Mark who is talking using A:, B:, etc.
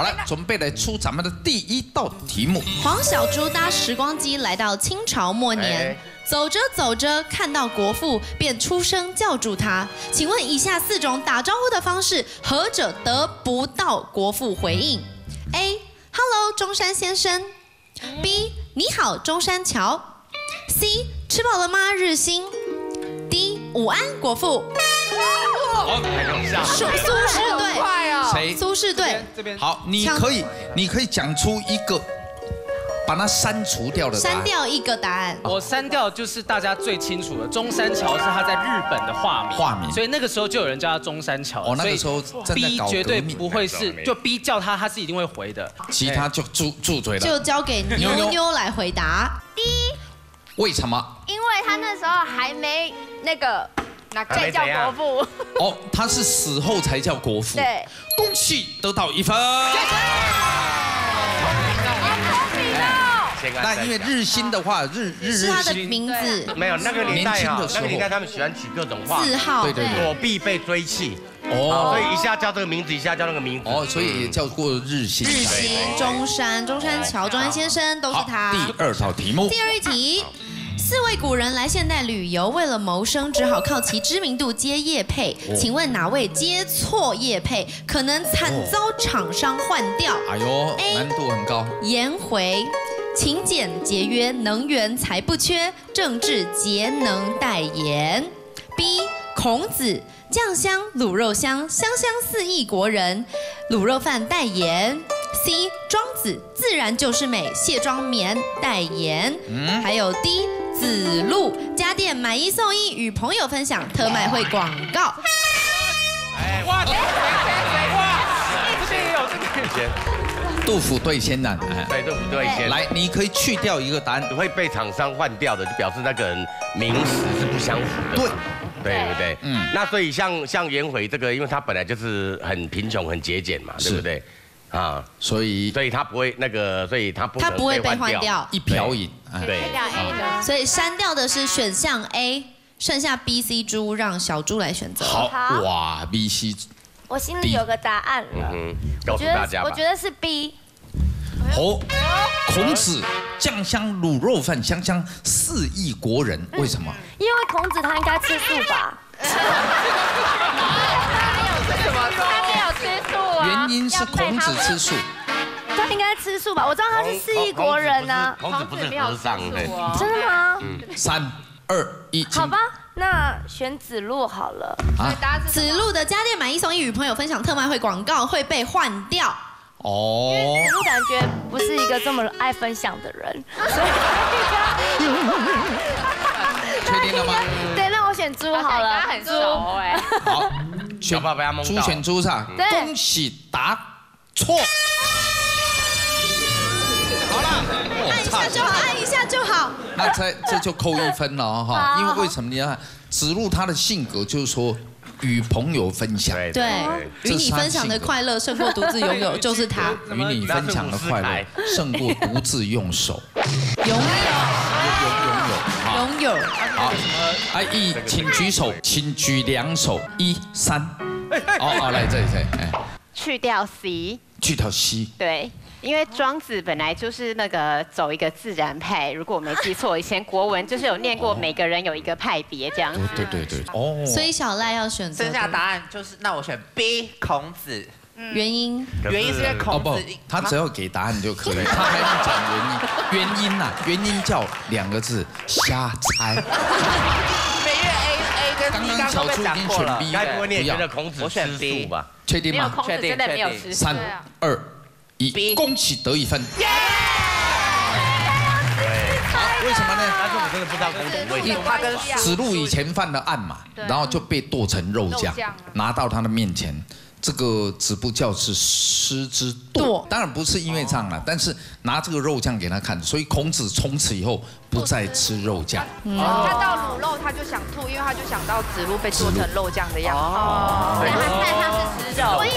A: 好了，准备来出咱们的第一道题目。
B: 黄小猪搭时光机来到清朝末年，走着走着看到国父，便出声叫住他。请问以下四种打招呼的方式，何者得不到国父回应？A.Hello，中山先生。B. 你好，中山桥。C. 吃饱了吗，日新。D. 午安，国父。苏苏轼队，
A: 谁？
B: 苏轼队。
A: 好，你可以，你可以讲出一个，把它删除掉的
B: 删掉一个答案。
C: 我删掉就是大家最清楚的，中山桥是他在日本的化名，
A: 化名
C: 所以那个时候就有人叫他中山桥。
A: 哦那个时候
C: B 绝对不会是，就 B 叫他，他是一定会回的。
A: 其他就住住嘴了。
B: 就交给
A: 妞妞
B: 妞妞来回答。
A: 第一为什么？
D: 因为他那时候还没那个再叫国父，
A: 哦，他是死后才叫国父。
D: 对，
A: 恭喜得到一分。那因为日新的话，日日
B: 是他的
A: 日新
B: 名字，
E: 没有那个年代啊那个年代他们喜欢取各种话，
B: 字号。
A: 对对对。
E: 躲避被追弃，
A: 哦。
E: 所以一下叫这个名字，一下叫那个名字。
A: 哦，所以也叫过日新。
B: 日新、中山、中山桥、中山先生都是
A: 好，
B: 他。
A: 第二道题目。
B: 第二题，四位古人来现代旅游，为了谋生，只好靠其知名度接业配。
A: 哦
B: 请问哪位接错业配，可能惨遭厂商换掉？
A: 哎呦难度很高。
B: 颜回，勤俭节约，能源才不缺，政治节能代言。B. 孔子，酱香卤肉香，香香四溢国人，卤肉饭代言。C. 庄子，自然就是美，卸妆棉代言。
A: 嗯
B: 还有 D. 子路，家电买一送一，与朋友分享，特卖会广告。
C: 哇，哇，这边也有这边。
E: 先
A: 杜甫对先难。哎
E: 对杜甫对？先
A: 来，你可以去掉一个答案。
E: 会被厂商换掉的，就表示那个人名实是不相符的。
A: 对，
E: 对不对？
A: 嗯，
E: 那所以像像颜回这个，因为他本来就是很贫穷、很节俭嘛，对不对？啊，
A: 所以
E: 所以他不会那个，所以他不能
B: 他不会被换掉，
A: 一瓢饮。哎
E: 对。
B: 所以删掉的是选项 A，剩下 B、C 猪让小猪来选择。
A: 好
D: 好
A: 哇，B C
D: 我心里有个答案了，
E: 嗯，告
D: 我觉
E: 诉大家
D: 我觉。得是 B，
A: 哦，孔子酱香卤肉饭香香四亿国人，为什么？
D: 因为孔子他应该吃素吧？
A: 因是孔子吃素。
D: 他应该吃素吧？我知道他是四亿国人呢，
E: 孔子不是和尚，对，
D: 真的吗？
A: 三二一，
D: 好吧，那选子路好了。
A: 啊，
B: 子路的家电买一送一与朋友分享特卖会广告会被换掉。
A: 哦，
D: 子路感觉不是一个这么爱分享的人，所以
A: 确定了吗？
D: 以 对，那我选猪好了。
F: 很熟哎，
A: 好，
E: 小爸被他蒙到。
A: 猪选猪上，
D: 对。
A: 恭喜答错。好了，
B: 按一下就好，按一下就好。
A: 那这这就扣一分了哦哈，因为为什么？你看子路他的性格就是说与朋友分享，
E: 对
B: 对，与你分享的快乐胜过独自拥有，就是他。
A: 与你分享的快乐胜过独自用手。
B: 拥有，
A: 没有，
B: 有。
A: 好，哎，一，请举手，请举两手，一三，哦哦，来这里这里，哎，
F: 去掉 C，
A: 去掉 C，
F: 对。因为庄子本来就是那个走一个自然派，如果我没记错，以前国文就是有念过，每个人有一个派别这样。
A: 对对对对，哦，
B: 所以小赖要选择
G: 剩下答案就是，那我选 B 孔子，
B: 原因。
G: 原因是因为
A: 哦不
G: 孔子，
A: 他只要给答案就可以，他还要讲原因，原因呐，原因叫两个字，瞎猜。
G: 每月 A A 跟
A: 刚
G: B
A: 刚
G: 刚刚被
A: 小猪已经
G: 讲过了，
A: 选 B，
E: 该不会你也觉得孔子
G: 我选
E: 吃素吧？
A: 确定吗？
F: 确定真的没有吃
A: 三二一，恭喜得一分。好，为什么呢？
E: 但是我真的不知道孔子为什么。
G: 他跟
A: 子路以前犯了案嘛，然后就被剁成肉酱，拿到他的面前。这个子不教是师之
B: 剁
A: 剁，当然不是因为这样了，但是拿这个肉酱给他看，所以孔子从此以后不再吃肉酱。
H: 看到卤肉他就想吐，因为他就想到子路被做成肉酱的样子。哦，
F: 对，他看他是吃肉的。